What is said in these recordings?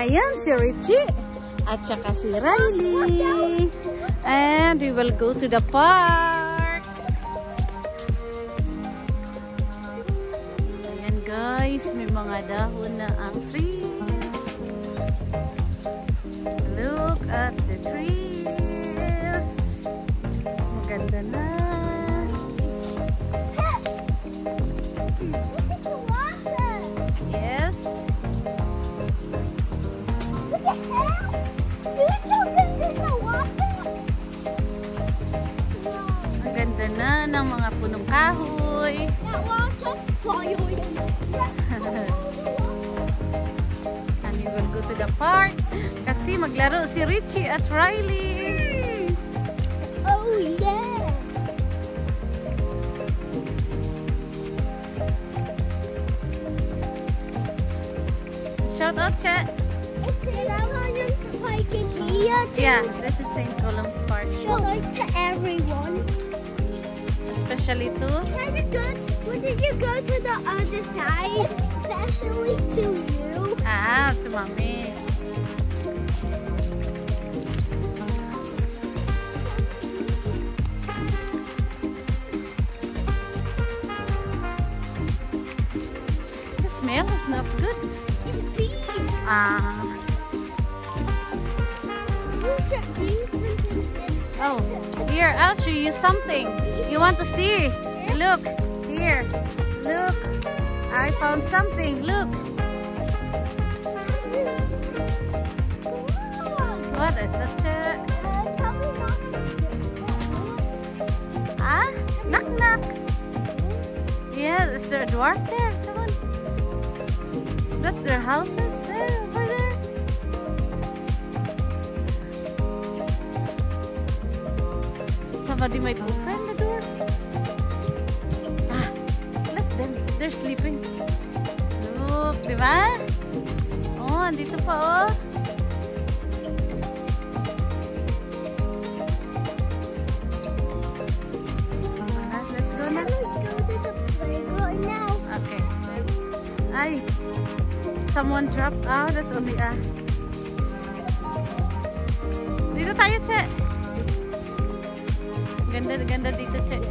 ngayon si Richie at saka si Riley. And we will go to the park. Ayan guys, may mga dahon na ang trees. Look at maglaro si Richie at Riley. Oh yeah! Shout out, Chet. Yeah, this is St. Columb's Park. Shout out to everyone. Especially to Can you go? Would you go to the other side? Especially to you. ah, to mommy. Not good. Ah, oh, here, I'll show you something. You want to see? Look, here, look. I found something. Look. What is that? Ah, knock knock. Yeah, is there a dwarf there? Houses there, over there. Somebody might open the door. Ah, let them. They're sleeping. Look, di ba? Oh, andito pa oh. Someone dropped. Ah, that's only ah. Dito tayo, Che. Ganda, ganda dito, Che.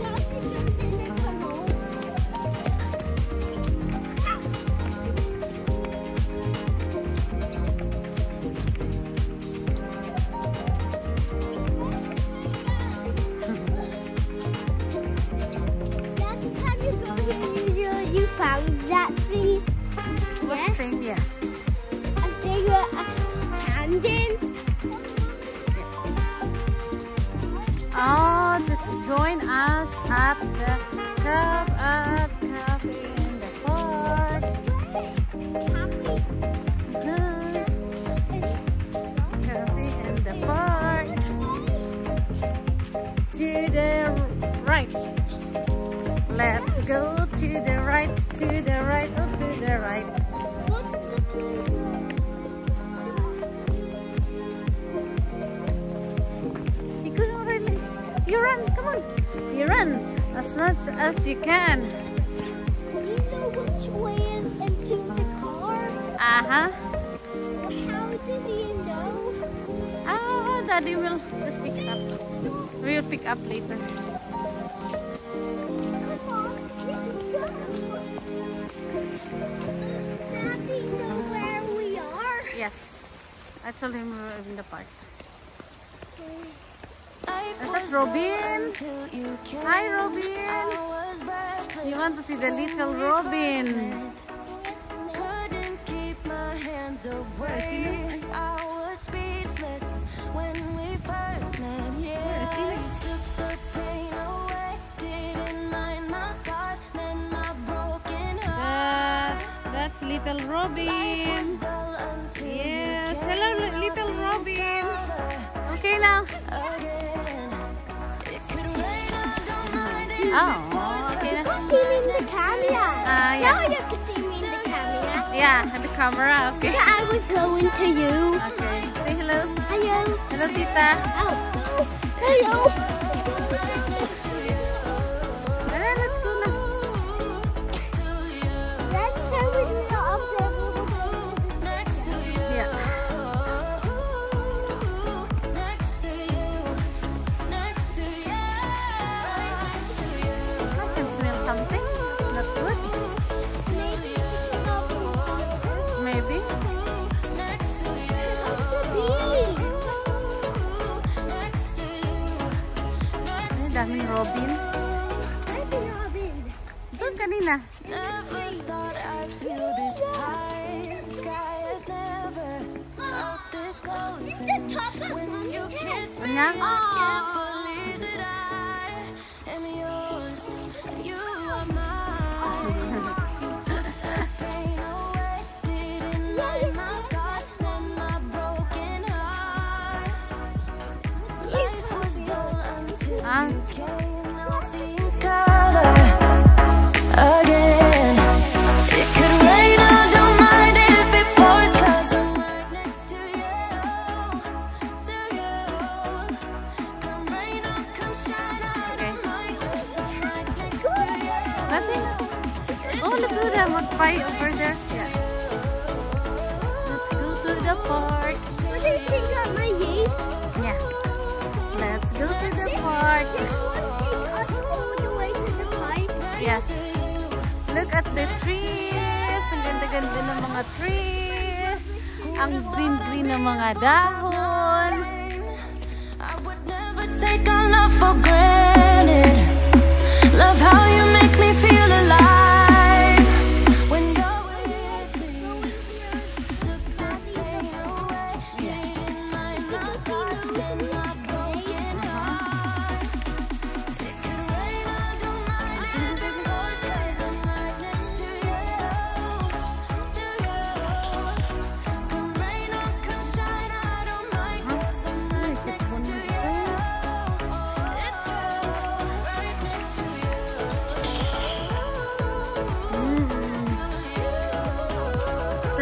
As much as you can. Do you know which way is into the car? Uh huh. How do you know? Ah, Daddy will just pick it up. We will pick up later. Daddy know where we are. Yes. I told him we were in the park. Robin? Hi, Robin. You want to see the little Robin? Couldn't keep my hands Where is he away. I was speechless when we first met. Where is he Yeah, now? took the pain away. Didn't mind my scars, then my broken uh, heart. that's little Robin. dull until you Yes. Hello, little Robin. Okay now. Oh, okay You na. can see me in the camera. Uh, now yeah. you can see me in the camera. Yeah, the camera. Okay. Yeah, I was going to you. Okay. Say hello. Hello. Hello, Tita. Oh. Hello. Until Ah. Ganda-ganda ng mga trees. Ang green-green ng mga dahon. I would never take our love for granted. Love how you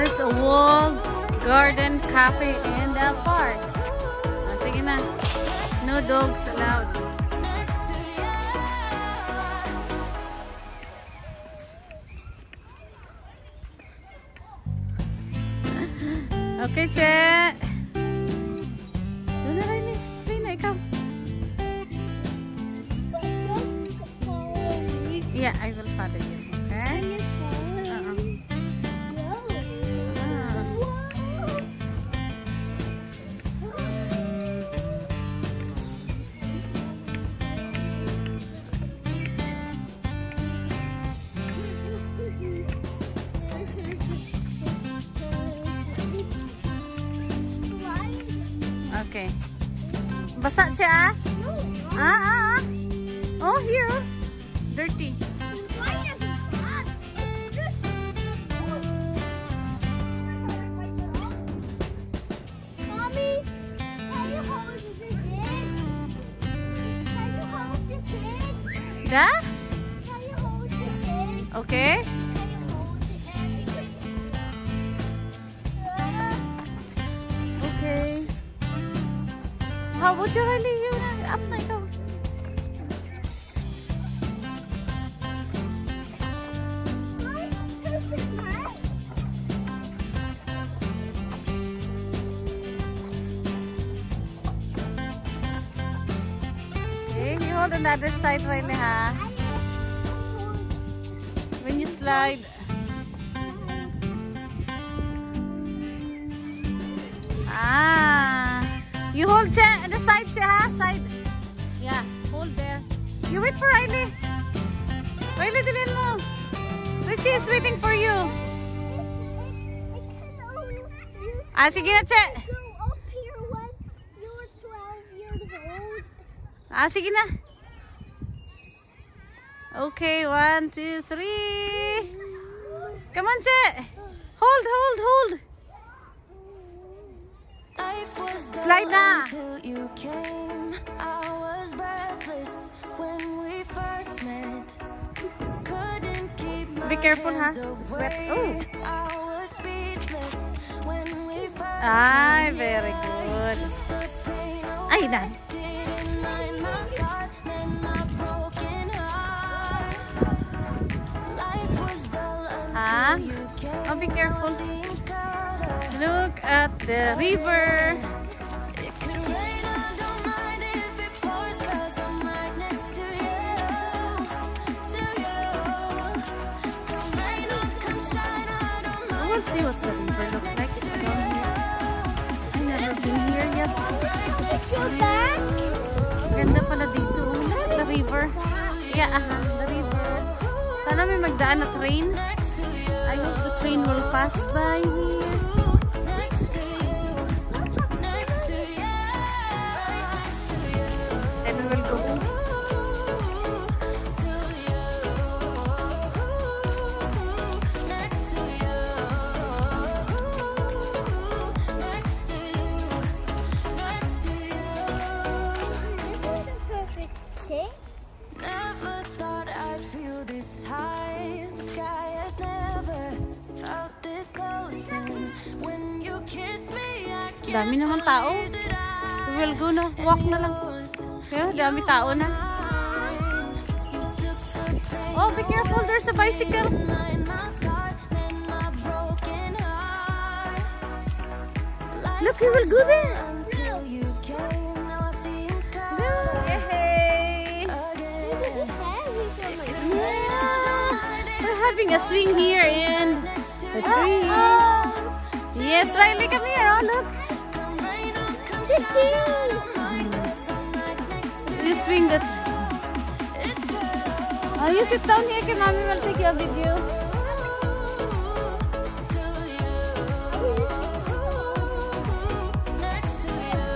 There's a wall, garden, cafe, and a park. Ah, sige na. No dogs allowed. Okay, Che. Okay. Basa siya, ah? Ah, ah, ah. Oh, here. Dirty. Mommy, can you hold the pig? Can hold on the other side, Riley, ha? When you slide. Ah. You hold the side ha? Side. Yeah, hold there. You wait for Riley. Riley, dilin mo. Richie is waiting for you. Ah, sige na, Che. Go up here when you're 12 years. Ah, sige na. Okay, one, two, three. Come on, Che. Hold, hold, hold. Slide until you came. I was breathless when we first met. Couldn't keep my Be careful, hands Sweat. Oh. I was speechless when we first Ay, very good. Ay, dan. Oh, be careful. Look at the river. I next to see what the river look like down here. I never been here yet. Ganda pala dito. The river. Yeah, aha, the river. Sana may magdaan na train. I hope the train will pass by here. Dami naman tao. believe that I We will go na. Walk na lang. Kaya, dami tao na. You took the Oh, be careful. There's a bicycle. behind my scars and my broken heart. Life Look, we will go there. until you came. Now I see you come Yay! again. We're having a swing here in the tree. Yes, Riley, come here. Oh, look. Come rain The tree. You swing that. Oh, you sit down here. Okay, mommy will take your video.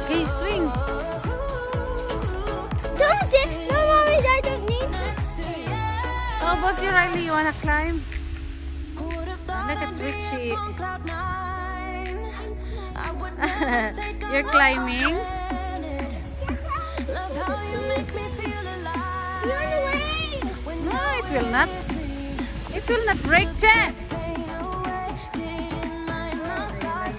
Okay, swing. Don't it? No, mommy, I don't need How oh, about you, Riley? You wanna climb? Look at Richie. Run away. No, it will not. It will not break, Chet. Pain away, didn't mind my scars.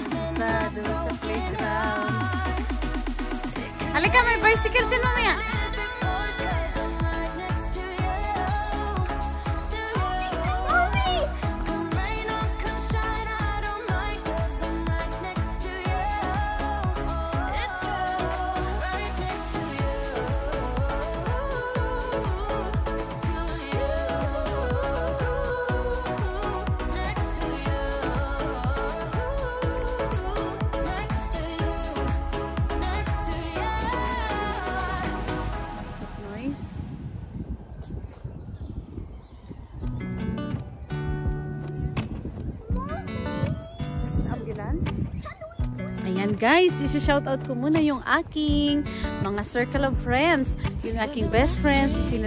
Guys, isi-shout out ko muna yung aking mga circle of friends. Yung aking best friends, si Sina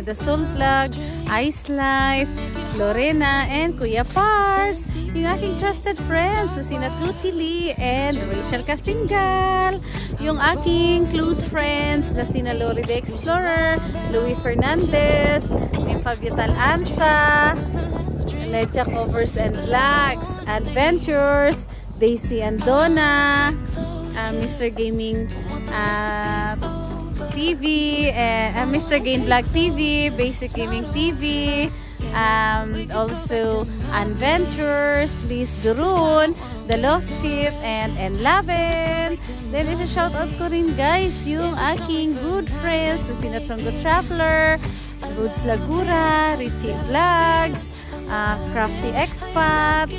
Plug, Ice Life, Lorena, and Kuya Pars. Yung aking trusted friends, si Sina Tuti Lee and Rachel Kasingal. Yung aking close friends na sina Lori the Explorer, Louis Fernandez, Fabio Talansa, Lecha Covers and Vlogs, Adventures, Daisy and Donna, uh, Mr. Gaming uh, TV, uh, uh, Mr. Game Vlog TV, Basic Gaming TV, um, also Adventures, Liz Durun, The Lost Fit, and Enlaven. Then, ito shout out ko rin guys, yung aking good friends, na sina Traveler, Roots Lagura, Richie Vlogs, uh, Crafty Expat,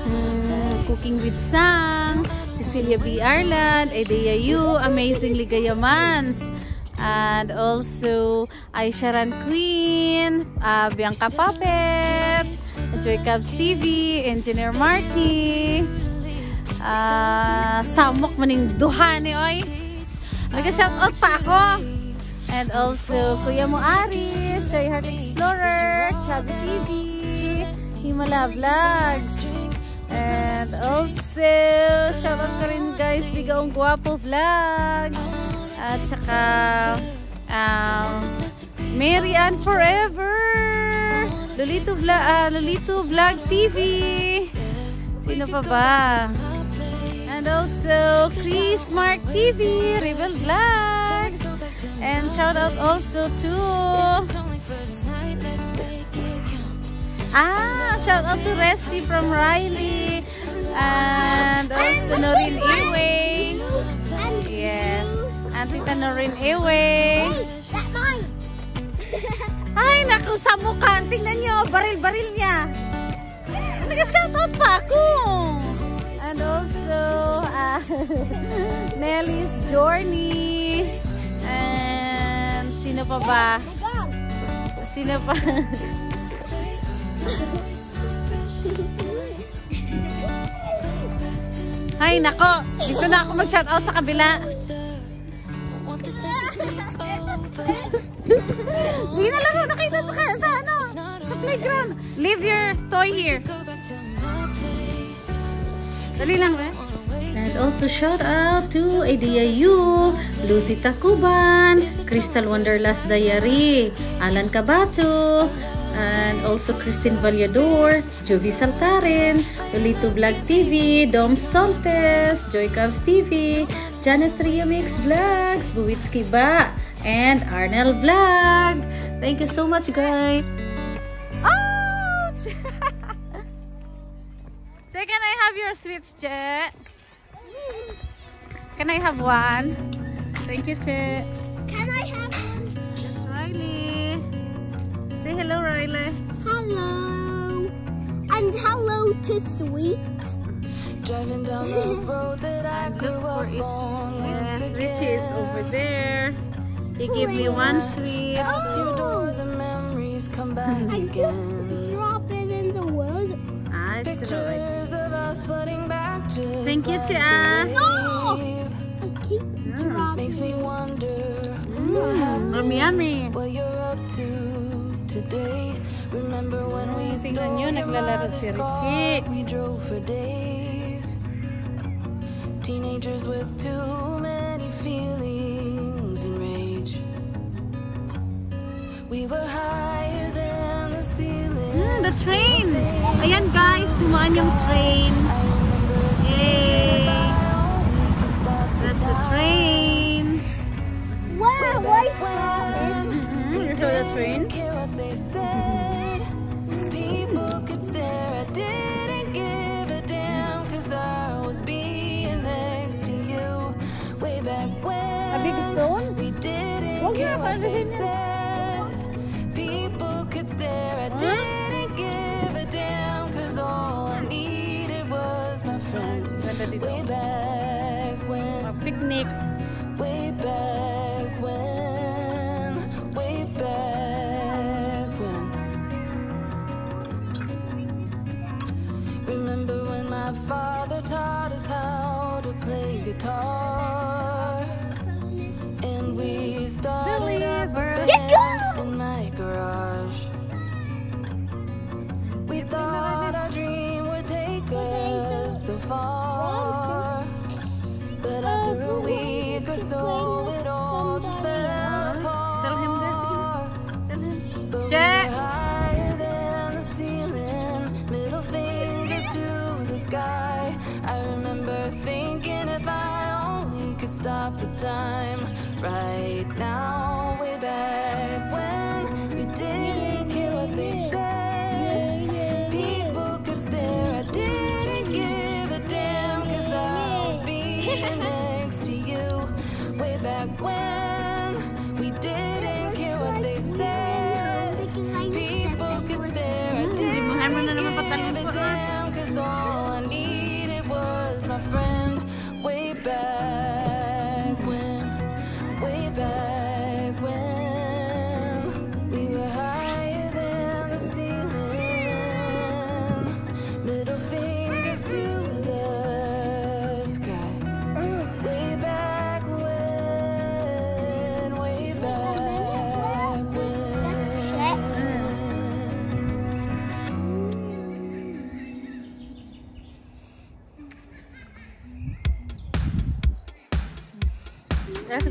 mm, Cooking with Sang, Cecilia B. Arland, Edea Yu, Amazingly Gayamans, and also Aisharan Queen, uh, Bianca Puppet, Joy Cubs TV, Engineer Marty, uh, Samok maning duhani oy. Nag-shoutout pa ako. And also, Kuya Mo Aris, Joy Heart Explorer, Chubby TV, Himala Vlogs. And also, shoutout ka rin guys, Bigaong Guwapo Vlog. At saka, um, Mary Ann Forever. Lolito Vlog, ah, Lolito Vlog TV. Sino pa ba? And also, Chris Mark TV, Rebel Vlogs. And shout out also to Ah, shout out to Resty from Riley. And also Norin Ewing. Yes. And Tita. That's mine. Ay, naku, sa mukha. Tingnan nyo, baril-baril niya. Nag-shout out pa ako. And also, ah, Nelly's Journey. And sino pa ba? Sino pa? Ay, nako. Dito na ako mag-shoutout sa kabila. Sige na lang, nakita sa, sa ano, sa playground. Leave your toy here. Dali lang, eh. And also shout out to ADIU, Lucy Takuban, Crystal Wanderlust Diary, Alan Cabato, and also Christine Vallador, Jovi Saltaren, Lolito Vlog TV, Dom Soltes, Joy Cavs TV, Janet Rio Mix Vlogs, Buwitski Ba, and Arnel Vlog. Thank you so much, guys. Ouch! Che, can I have your sweets, Che? Can I have one? Thank you, Che. Say hello, Riley. Hello. And hello to Sweet. Driving down the road that I grew look for up his on yes, once Richie is over there. He gave me one sweet. Past your door, the memories come back I just again. drop it in the wood. Ah, it's still. Pictures of us flooding back just Thank you, like Tia. No! wave. I keep dropping. Makes me wonder Mm, yummy, yummy. what you're up to today. Remember when we Tingnan stole nyo, naglalaro si? Richie. We drove for days. Teenagers with too many feelings and rage. We were higher than the ceiling. Mm, the train. Ayan guys, dumaan yung train. I Yay! we could stop the That's the train. Wow, why Mm, you saw the train? What they said. People could stare. I didn't give a damn cause all I needed was my friend. Way back when. A picnic. Way back when, way back when. Remember when my father taught us how to play guitar? Stop the time. Right now, way back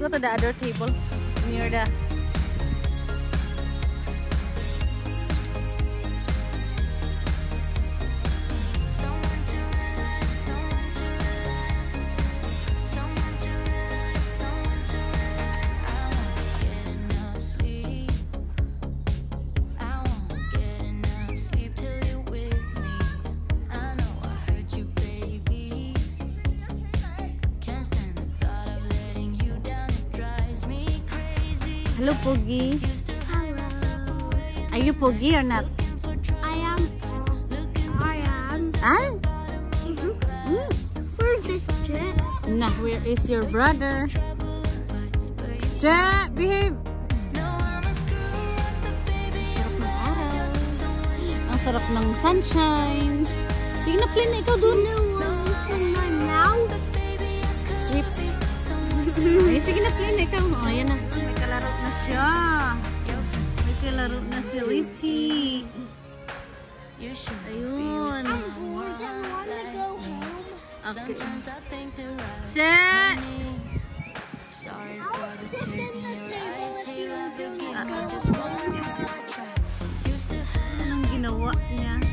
go to the other table? Near the Hello, Pogi. Are you Pogi or not? I am. I am. Ah? Mm this Jet? No, where is your brother? Jet, behave! Ang sarap ng sunshine. Sige na, plane na ikaw dun. No, now. Sweets. Ay, sige na, plane na ikaw. Oh, ayan na siya. May kalaro na si Richie. Ayun. Okay. Chat! Sorry for the tears in your eyes. Hey, love again. I just wanna try. Used to have. Anong ginawa niya?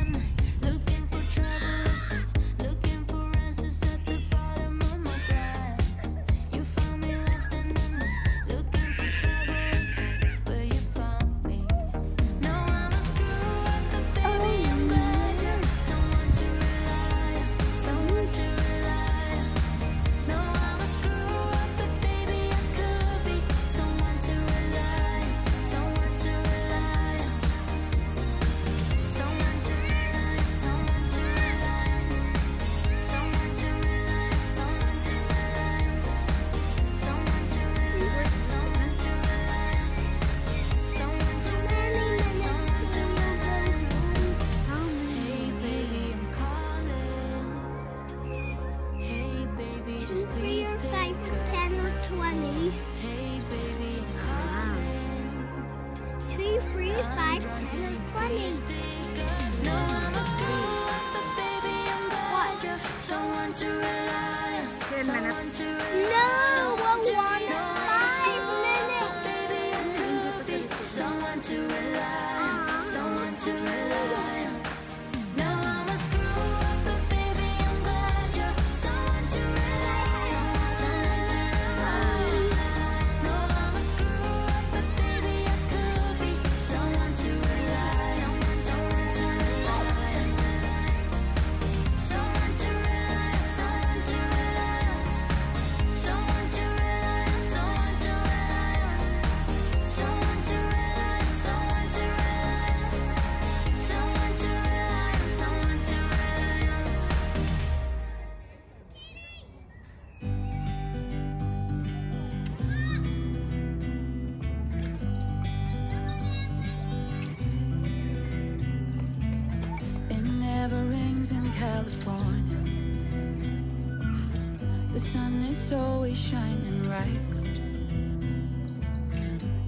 The sun is always shining right?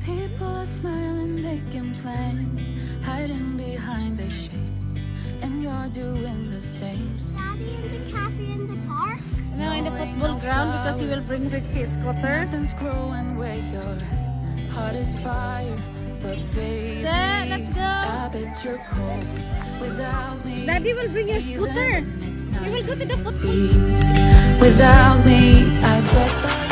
People are smiling, making plans, hiding behind their shades. And you're doing the same. Daddy in the cafe in the park? No, in the football ground because he will bring Richie scooters. Nothing's growing where your heart is fire. But baby, Dad, let's go. I bet you're cold without me. Daddy will bring your scooter. Without me, I